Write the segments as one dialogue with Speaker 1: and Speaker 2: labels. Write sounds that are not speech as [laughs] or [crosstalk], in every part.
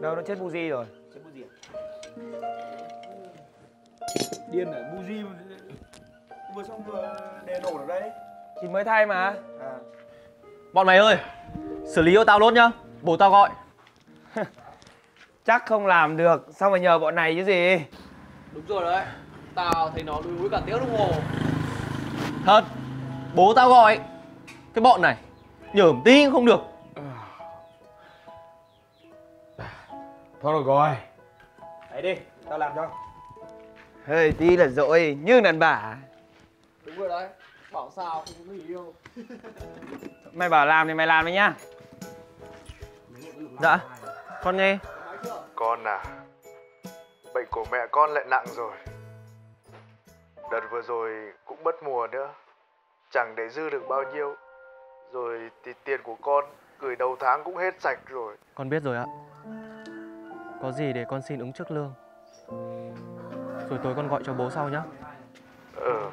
Speaker 1: Đâu nó chết buji rồi.
Speaker 2: Chết buji à? Điên à, buji mà Vừa xong vừa đè nổ ở đây
Speaker 1: Thì mới thay mà.
Speaker 2: À.
Speaker 3: Bọn mày ơi Xử lý cho tao lốt nhá Bố tao gọi. [laughs]
Speaker 1: Chắc không làm được Sao mà nhờ bọn này chứ gì?
Speaker 3: Đúng rồi đấy Tao thấy nó đuối cả tiếng đồng hồ. Thật Bố tao gọi Cái bọn này Nhởm tí cũng không được
Speaker 1: Thôi được rồi.
Speaker 2: Đấy đi, tao làm cho.
Speaker 1: Hơi tí là dỗi như đàn bà.
Speaker 3: Đúng rồi đấy Bảo sao không có người yêu. [laughs]
Speaker 1: Mày bảo làm thì mày làm đi nhá.
Speaker 3: Dạ Con nghe.
Speaker 4: Con à Bệnh của mẹ con lại nặng rồi. Đợt vừa rồi cũng mất mùa nữa Chẳng để dư được bao nhiêu. Rồi thì tiền của con Gửi đầu tháng cũng hết sạch rồi.
Speaker 3: Con biết rồi ạ có gì để con xin ứng trước lương? Rồi tối con gọi cho bố sau nhá.
Speaker 1: Ừ.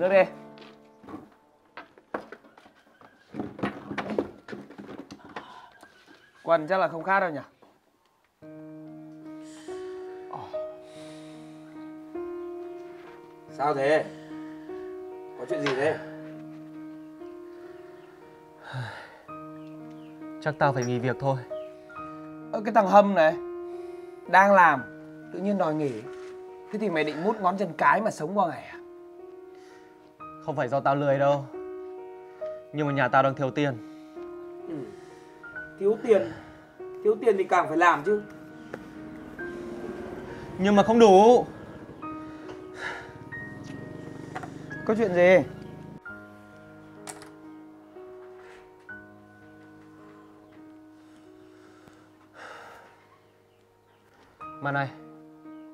Speaker 1: Nước đi Quần chắc là không khát đâu nhỉ?
Speaker 2: Sao thế? Có chuyện gì thế?
Speaker 3: Chắc tao phải nghỉ việc thôi.
Speaker 1: Ơ cái thằng Hâm này Đang làm Tự nhiên đòi nghỉ. Thế thì mày định mút ngón chân cái mà sống qua ngày à
Speaker 3: Không phải do tao lười đâu. Nhưng mà nhà tao đang thiếu tiền.
Speaker 2: Ừ. Thiếu tiền. Thiếu tiền thì càng phải làm chứ.
Speaker 3: Nhưng mà không đủ.
Speaker 1: Có chuyện gì?
Speaker 3: Mà này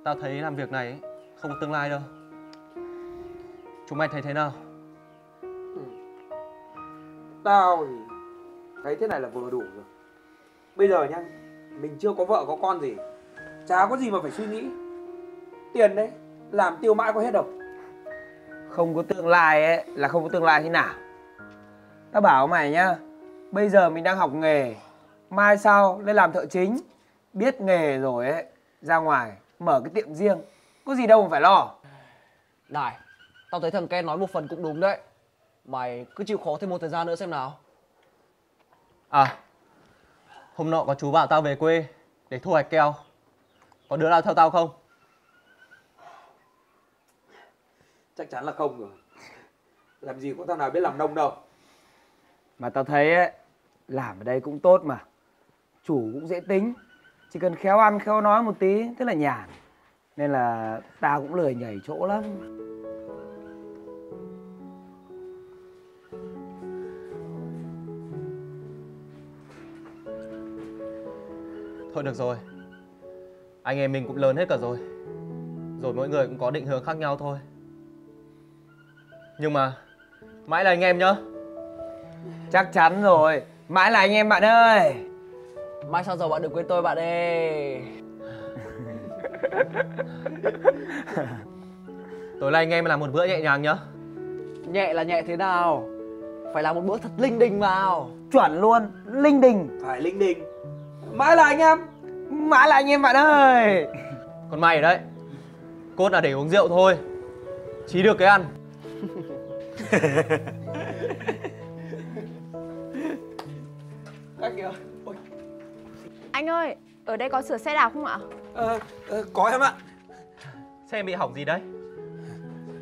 Speaker 3: Tao thấy làm việc này không có tương lai đâu Chúng mày thấy thế nào?
Speaker 2: Tao thì thấy thế này là vừa đủ rồi. Bây giờ nhá Mình chưa có vợ có con gì. Chả có gì mà phải suy nghĩ. Tiền đấy Làm tiêu mãi có hết đâu.
Speaker 1: Không có tương lai ấy là không có tương lai thế nào? Tao bảo mày nhá Bây giờ mình đang học nghề Mai sau lên làm thợ chính Biết nghề rồi ấy Ra ngoài mở cái tiệm riêng Có gì đâu mà phải lo.
Speaker 5: Này, tao thấy thằng Ken nói một phần cũng đúng đấy. Mày cứ chịu khó thêm một thời gian nữa xem nào.
Speaker 3: À Hôm nọ có chú bảo tao về quê Để thu hoạch keo. Có đứa nào theo tao không?
Speaker 2: Chắc chắn là không rồi. Làm gì có thằng nào biết làm nông đâu.
Speaker 1: Mà tao thấy ấy Làm ở đây cũng tốt mà. Chủ cũng dễ tính. Chỉ cần khéo ăn khéo nói một tí Thế là nhàn. Nên là tao cũng lười nhảy chỗ lắm
Speaker 3: Thôi được rồi. Anh em mình cũng lớn hết cả rồi. Rồi mỗi người cũng có định hướng khác nhau thôi. Nhưng mà Mãi là anh em nhá.
Speaker 1: Chắc chắn rồi. Mãi là anh em bạn ơi.
Speaker 5: Mai sau giờ bạn đừng quên tôi bạn ơi? [laughs]
Speaker 3: Tối nay anh em làm một bữa nhẹ nhàng nhá.
Speaker 5: Nhẹ là nhẹ thế nào? Phải làm một bữa thật linh đình vào.
Speaker 1: Chuẩn luôn. Linh đình.
Speaker 2: Phải linh đình Mãi là anh em.
Speaker 1: Mãi là anh em bạn ơi.
Speaker 3: Còn mày đấy. Cốt là để uống rượu thôi. Chí được cái ăn.
Speaker 2: Các kìa
Speaker 6: Anh ơi, ở đây có sửa xe đạp không ạ?
Speaker 2: ờ, ờ, Có em ạ.
Speaker 3: Xe bị hỏng gì đấy?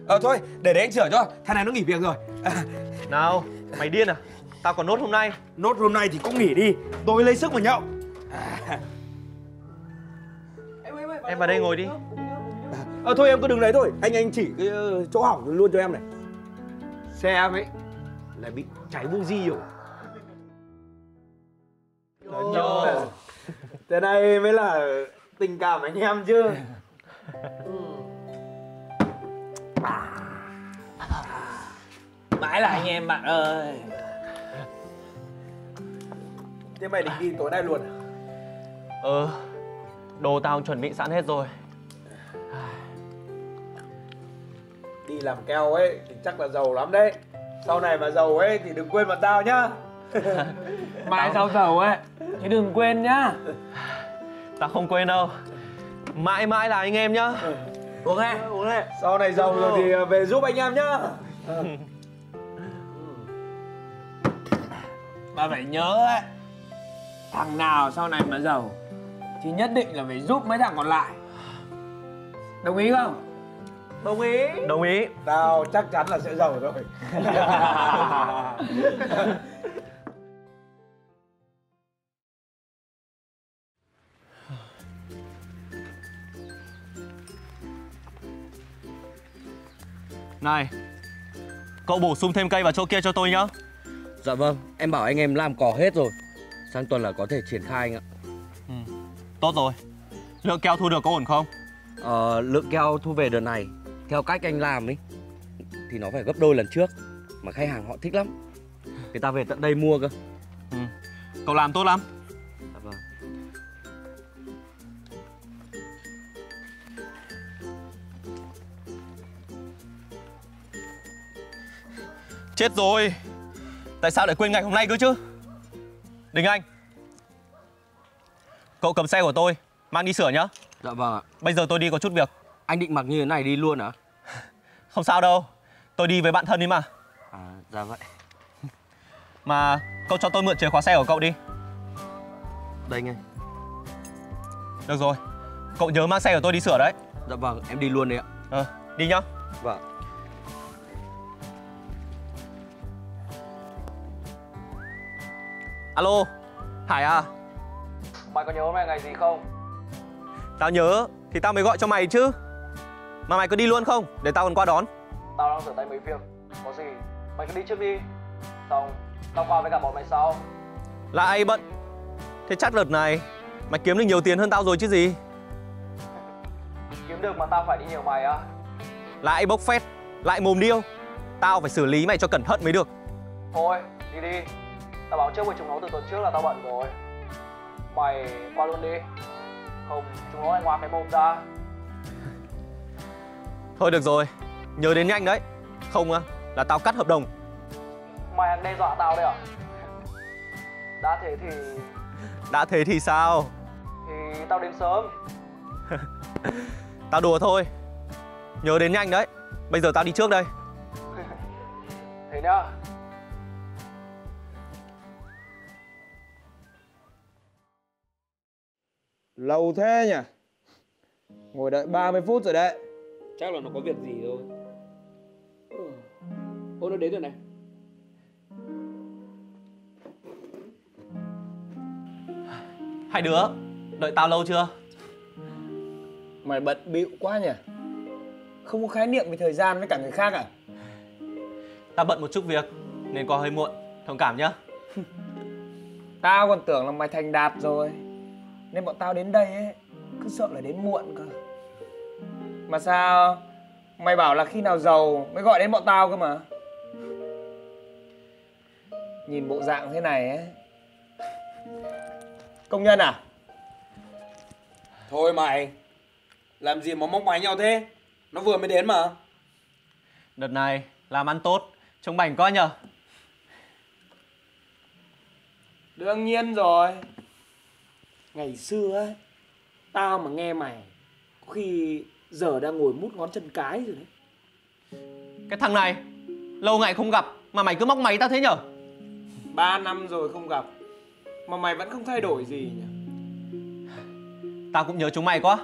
Speaker 2: Ờ thôi để đấy anh sửa cho. Thằng này nó nghỉ việc rồi.
Speaker 3: Nào Mày điên à? Tao còn nốt hôm nay.
Speaker 2: Nốt hôm nay thì cũng nghỉ đi. Tôi lấy sức mà nhậu
Speaker 3: em vào đây ngồi đi.
Speaker 2: Ờ thôi em cứ đứng đấy thôi. Anh anh chỉ cái ờ, chỗ hỏng luôn cho em này. Xe em ấy Là bị cháy buji rồi. Nhờ. Thế này mới là tình cảm anh em chứ.
Speaker 1: Mãi là anh em bạn ơi.
Speaker 2: Thế mày định đi tối nay luôn à?
Speaker 3: Ờ Đồ tao chuẩn bị sẵn hết rồi.
Speaker 2: Đi làm keo ấy thì chắc là giàu lắm đấy. Sau này mà giàu ấy thì đừng quên vào tao nhá. [laughs]
Speaker 1: Mai sau giàu ấy Thì đừng quên nhá.
Speaker 3: Tao không quên đâu. Mãi mãi là anh em nhá.
Speaker 1: Uống nghe Uống nghe
Speaker 2: Sau này giàu rồi thì ờ, về giúp anh em nhá.
Speaker 1: Bà phải nhớ ấy Thằng nào sau này mà giàu Thì nhất định là phải giúp mấy thằng còn lại. Đồng ý không?
Speaker 2: Đồng ý.
Speaker 3: Đồng ý.
Speaker 2: Tao chắc chắn là sẽ giàu rồi. [laughs]
Speaker 3: Này Cậu bổ sung thêm cây vào chỗ kia cho tôi nhá.
Speaker 7: Dạ vâng, em bảo anh em làm cỏ hết rồi. Sang tuần là có thể triển khai anh ạ
Speaker 3: Tốt rồi. Lượng keo thu được có ổn không?
Speaker 7: ờ, Lượng keo thu về đợt này Theo cách anh làm ấy Thì nó phải gấp đôi lần trước Mà khách hàng họ thích lắm. Người ta về tận đây mua cơ.
Speaker 3: Cậu làm tốt lắm.
Speaker 7: Dạ vâng.
Speaker 3: Chết rồi. Tại sao lại quên ngày hôm nay cơ chứ? Đình Anh Cậu cầm xe của tôi Mang đi sửa nhá.
Speaker 7: Dạ vâng ạ.
Speaker 3: Bây giờ tôi đi có chút việc.
Speaker 7: Anh định mặc như thế này đi luôn hả? [laughs]
Speaker 3: Không sao đâu Tôi đi với bạn thân đi mà.
Speaker 7: À, dạ vậy. [laughs]
Speaker 3: Mà cậu cho tôi mượn chìa khóa xe của cậu đi.
Speaker 7: Đây ngay
Speaker 3: Được rồi Cậu nhớ mang xe của tôi đi sửa đấy.
Speaker 7: Dạ vâng, em đi luôn đấy ạ.
Speaker 3: Ờ, đi nhá.
Speaker 7: Vâng.
Speaker 3: Alo Hải à
Speaker 5: Mày có nhớ hôm nay ngày gì không?
Speaker 3: Tao nhớ Thì tao mới gọi cho mày chứ. Mà mày có đi luôn không? Để tao còn qua đón.
Speaker 5: Tao đang rửa tay mấy việc. Có gì? Mày cứ đi trước đi. Xong tao qua với cả bọn mày sau.
Speaker 3: Là ai bận? Thế chắc đợt này Mày kiếm được nhiều tiền hơn tao rồi chứ gì?
Speaker 5: Kiếm được mà tao phải đi nhiều mày á.
Speaker 3: Lại bốc phét Lại mồm điêu. Tao phải xử lý mày cho cẩn thận mới được.
Speaker 5: Thôi đi đi. Tao báo trước với chúng nó từ tuần trước là tao bận rồi Mày qua luôn đi. Không chúng nó lại ngoác cái mồm ra.
Speaker 3: Thôi được rồi Nhớ đến nhanh đấy. Không á là tao cắt hợp đồng.
Speaker 5: Mày đang đe dọa tao đấy à? Đã thế thì
Speaker 3: Đã thế thì sao?
Speaker 5: Thì tao đến sớm. [laughs]
Speaker 3: Tao đùa thôi. Nhớ đến nhanh đấy. Bây giờ tao đi trước đây. [laughs]
Speaker 5: Thế nhá
Speaker 1: Lâu thế nhỉ? Ngồi đợi 30 phút rồi đấy.
Speaker 2: Chắc là nó có việc gì thôi. Ừ. Ô nó đến rồi này.
Speaker 3: Hai đứa Đợi tao lâu chưa?
Speaker 1: Mày bận bịu quá nhỉ? Không có khái niệm về thời gian với cả người khác à?
Speaker 3: Tao bận một chút việc Nên có hơi muộn. Thông cảm nhá. [laughs]
Speaker 1: Tao còn tưởng là mày thành đạt rồi Nên bọn tao đến đây ấy Cứ sợ là đến muộn cơ. Mà sao? Mày bảo là khi nào giàu mới gọi đến bọn tao cơ mà. Nhìn bộ dạng thế này ấy. Công nhân à?
Speaker 2: Thôi mày Làm gì mà móc máy nhau thế? Nó vừa mới đến mà.
Speaker 3: Đợt này làm ăn tốt Trông bảnh quá nhờ.
Speaker 1: Đương nhiên rồi Ngày xưa ấy Tao mà nghe mày Có khi giờ đang ngồi mút ngón chân cái rồi đấy.
Speaker 3: Cái thằng này Lâu ngày không gặp Mà mày cứ móc máy tao thế nhở?
Speaker 1: Ba năm rồi không gặp Mà mày vẫn không thay đổi gì nhỉ?
Speaker 3: Tao cũng nhớ chúng mày quá.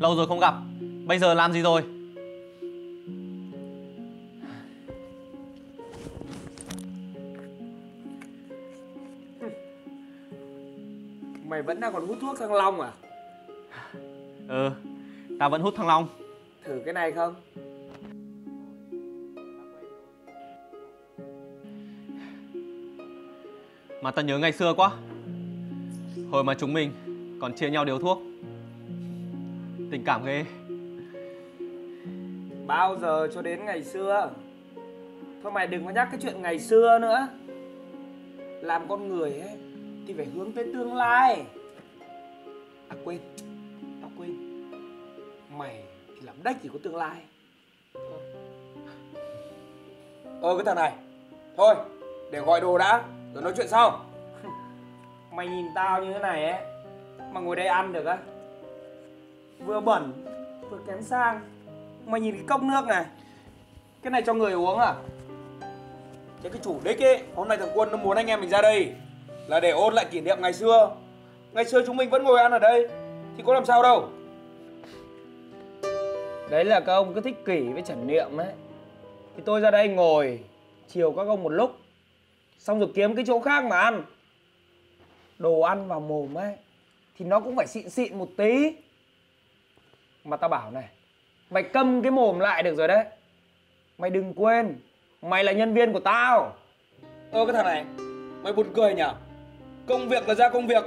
Speaker 3: Lâu rồi không gặp Bây giờ làm gì rồi
Speaker 1: Mày vẫn đang còn hút thuốc thăng long à?
Speaker 3: Ừ Ta vẫn hút thăng long.
Speaker 1: Thử cái này không?
Speaker 3: Mà ta nhớ ngày xưa quá. Hồi mà chúng mình còn chia nhau điều thuốc. Tình cảm ghê.
Speaker 1: Bao giờ cho đến ngày xưa? Thôi mày đừng có nhắc cái chuyện ngày xưa nữa. Làm con người ấy thì phải hướng tới tương lai. À quên. Tao quên. Mày thì làm đếch chỉ có tương lai.
Speaker 2: Ơ, cái thằng này. Thôi, để gọi đồ đã. Rồi nói chuyện sau. [laughs]
Speaker 1: Mày nhìn tao như thế này ấy, Mà ngồi đây ăn được á. Vừa bẩn, Vừa kém sang. Mày nhìn cái cốc nước này. Cái này cho người uống à?
Speaker 2: Thế cái chủ đích ấy, Hôm nay thằng Quân nó muốn anh em mình ra đây. Là để ôn lại kỷ niệm ngày xưa. Ngày xưa chúng mình vẫn ngồi ăn ở đây. Thì có làm sao đâu.
Speaker 1: Đấy là các ông cứ thích kỷ với trần niệm ấy. Thì tôi ra đây ngồi Chiều các ông một lúc. Xong rồi kiếm cái chỗ khác mà ăn. Đồ ăn vào mồm ấy Thì nó cũng phải xịn xịn một tí. Mà tao bảo này Mày câm cái mồm lại được rồi đấy. Mày đừng quên Mày là nhân viên của tao.
Speaker 2: Ơ cái thằng này Mày buồn cười nhỉ Công việc là ra công việc.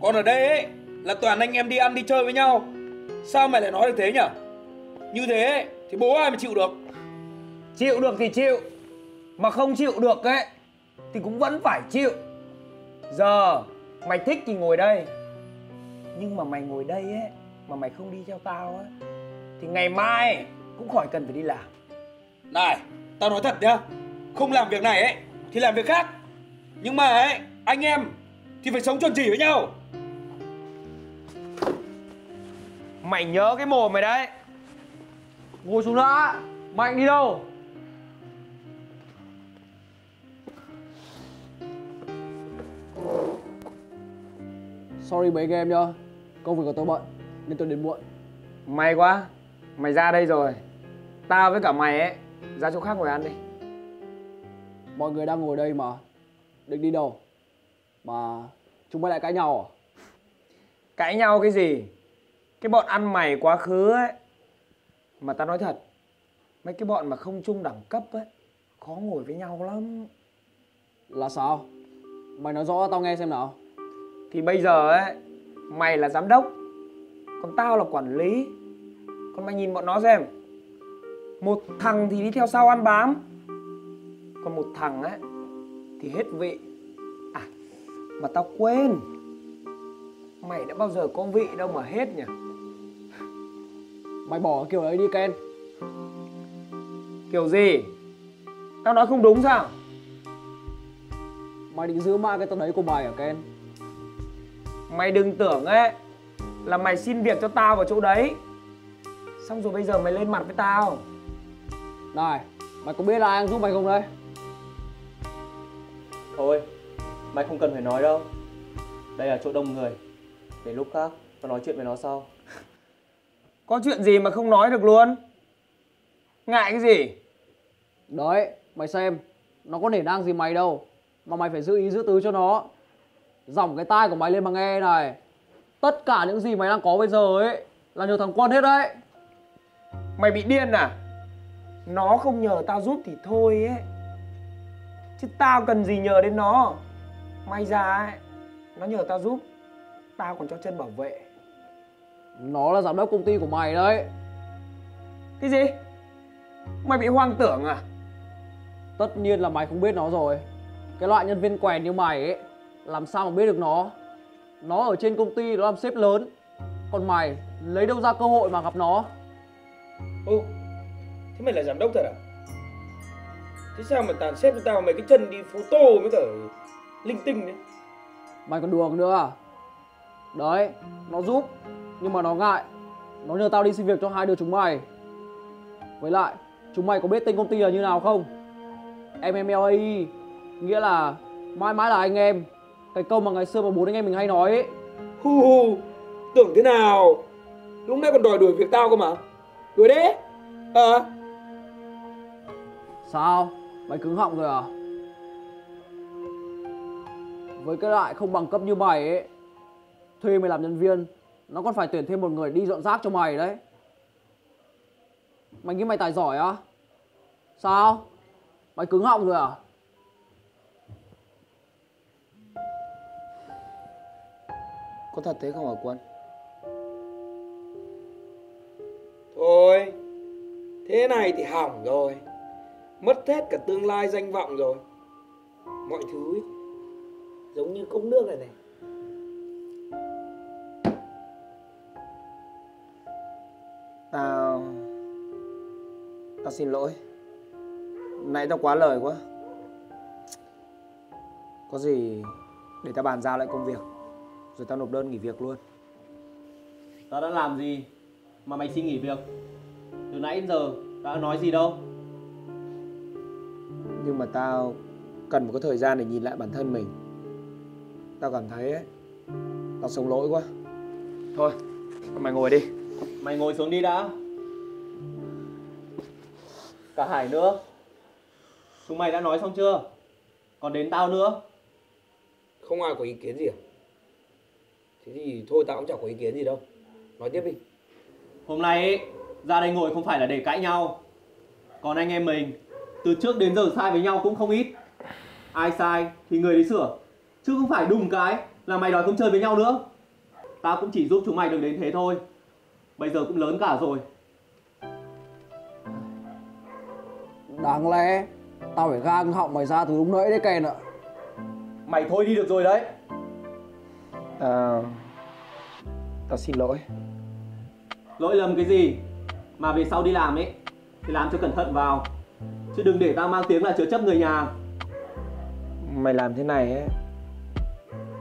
Speaker 2: Còn ở đây ấy Là toàn anh em đi ăn đi chơi với nhau. Sao mày lại nói được thế nhỉ Như thế ấy, Thì bố ai mà chịu được?
Speaker 1: Chịu được thì chịu Mà không chịu được ấy Thì cũng vẫn phải chịu. Giờ mày thích thì ngồi đây. Nhưng mà mày ngồi đây ấy Mà mày không đi theo tao ấy Thì ngày mai cũng khỏi cần phải đi làm.
Speaker 2: Này Tao nói thật nhá Không làm việc này ấy Thì làm việc khác. Nhưng mà ấy Anh em Thì phải sống chuẩn chỉ với nhau.
Speaker 1: Mày nhớ cái mồm mày đấy.
Speaker 5: Ngồi xuống đã. Mạnh đi đâu? Sorry mấy anh em nhá. Công việc của tôi bận Nên tôi đến muộn.
Speaker 1: May quá. Mày ra đây rồi. Tao với cả mày ấy Ra chỗ khác ngồi ăn đi.
Speaker 5: Mọi người đang ngồi đây mà. Định đi đâu Mà chúng mày lại cãi nhau à?
Speaker 1: Cãi nhau cái gì? Cái bọn ăn mày quá khứ ấy. Mà tao nói thật Mấy cái bọn mà không chung đẳng cấp ấy Khó ngồi với nhau lắm.
Speaker 5: Là sao? Mày nói rõ tao nghe xem nào.
Speaker 1: Thì bây giờ ấy Mày là giám đốc Còn tao là quản lý. Còn mày nhìn bọn nó xem. Một thằng thì đi theo sau ăn bám. Còn một thằng ấy Thì hết vị mà tao quên. Mày đã bao giờ có vị đâu mà hết nhỉ?
Speaker 5: Mày bỏ kiểu ấy đi, Ken.
Speaker 1: Kiểu gì? Tao nói không đúng sao?
Speaker 5: Mày định giữ mãi cái tao đấy của mày hả Ken?
Speaker 1: Mày đừng tưởng ấy Là mày xin việc cho tao vào chỗ đấy. Xong rồi bây giờ mày lên mặt với tao.
Speaker 5: Này, Mày có biết là ai giúp mày không đây?
Speaker 3: Thôi Mày không cần phải nói đâu. Đây là chỗ đông người. Để lúc khác tao nói chuyện với nó sau. [laughs]
Speaker 1: Có chuyện gì mà không nói được luôn? Ngại cái gì?
Speaker 5: Đấy Mày xem. Nó có nể nang gì mày đâu Mà mày phải giữ ý giữ tứ cho nó. Dòng cái tai của mày lên mà nghe này. Tất cả những gì mày đang có bây giờ ấy Là nhờ thằng Quân hết đấy.
Speaker 1: Mày bị điên à? Nó không nhờ tao giúp thì thôi ấy. Chứ tao cần gì nhờ đến nó May ra ấy Nó nhờ tao giúp. Tao còn cho chân bảo vệ.
Speaker 5: Nó là giám đốc công ty của mày đấy.
Speaker 1: Cái gì? Mày bị hoang tưởng à?
Speaker 5: Tất nhiên là mày không biết nó rồi. Cái loại nhân viên quèn như mày ấy Làm sao mà biết được nó? Nó ở trên công ty nó làm sếp lớn. Còn mày lấy đâu ra cơ hội mà gặp nó?
Speaker 2: Ừ Thế mày là giám đốc thật à? Thế sao mà tàn xếp cho tao mấy cái chân đi photo với cả linh tinh đấy.
Speaker 5: Mày còn đùa nữa à? Đấy Nó giúp Nhưng mà nó ngại. Nó nhờ tao đi xin việc cho hai đứa chúng mày. Với lại Chúng mày có biết tên công ty là như nào không? MMLAE Nghĩa là Mãi mãi là anh em. Cái câu mà ngày xưa mà bốn anh em mình hay nói ấy.
Speaker 2: Hu hu Tưởng thế nào? Lúc nãy còn đòi đuổi việc tao cơ mà. Đuổi đấy. À.
Speaker 5: Sao? Mày cứng họng rồi à Với cái loại không bằng cấp như mày ấy Thuê mày làm nhân viên Nó còn phải tuyển thêm một người đi dọn rác cho mày đấy Mày nghĩ mày tài giỏi á? Sao? Mày cứng họng rồi à?
Speaker 1: Có thật thế không hả Quân?
Speaker 2: Thôi, thế này thì hỏng rồi. Mất hết cả tương lai danh vọng rồi. Mọi thứ ấy, giống như cốc nước này này.
Speaker 1: Tao... Tao xin lỗi Nãy tao quá lời quá Có gì để tao bàn giao lại công việc Rồi tao nộp đơn nghỉ việc luôn
Speaker 3: Tao đã làm gì mà mày xin nghỉ việc? Từ nãy đến giờ tao đã nói gì đâu.
Speaker 1: Nhưng mà tao cần một cái thời gian để nhìn lại bản thân mình Tao cảm thấy ấy, Tao sống lỗi quá Thôi, mày ngồi đi
Speaker 3: Mày ngồi xuống đi đã. Cả Hải nữa. Chúng mày đã nói xong chưa? Còn đến tao nữa.
Speaker 2: Không ai có ý kiến gì à? Thế thì thôi tao cũng chẳng có ý kiến gì đâu. Nói tiếp đi.
Speaker 3: Hôm nay ấy, ra đây ngồi không phải là để cãi nhau. Còn anh em mình, từ trước đến giờ sai với nhau cũng không ít. Ai sai thì người đấy sửa. Chứ không phải đùng cái là mày đòi không chơi với nhau nữa. Tao cũng chỉ giúp chúng mày được đến thế thôi. Bây giờ cũng lớn cả rồi.
Speaker 5: Đáng lẽ tao phải gang họng mày ra từ lúc nãy đấy kèn ạ.
Speaker 3: Mày thôi đi được rồi đấy.
Speaker 1: Tao... Tao xin lỗi
Speaker 3: Lỗi lầm cái gì Mà về sau đi làm ấy Thì làm cho cẩn thận vào Chứ đừng để tao mang tiếng là chứa chấp người nhà
Speaker 1: Mày làm thế này ấy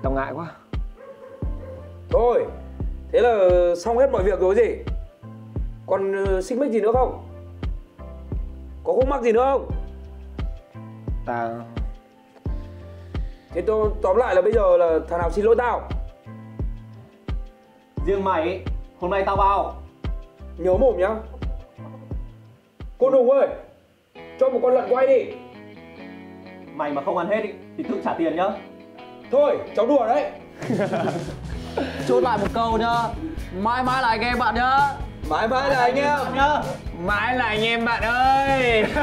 Speaker 1: Tao ngại quá
Speaker 2: Thôi, thế là xong hết mọi việc rồi gì? Còn ờ, xích mích gì nữa không? Có khúc mắc gì nữa không?
Speaker 1: Tao...
Speaker 2: Thế tôi tóm lại là bây giờ là thằng nào xin lỗi tao?
Speaker 3: Riêng mày ấy Hôm nay tao bao
Speaker 2: Nhớ mồm nhá. Cô Nùng ơi, cho một con lợn quay đi.
Speaker 3: Mày mà không ăn hết ý, thì tự trả tiền nhá
Speaker 2: Thôi, cháu đùa đấy. [laughs]
Speaker 5: Chốt lại một câu nhá. Mãi mãi là anh em bạn nhá.
Speaker 2: Mãi mãi là anh em.
Speaker 3: nhá
Speaker 1: Mãi là anh em bạn ơi [laughs]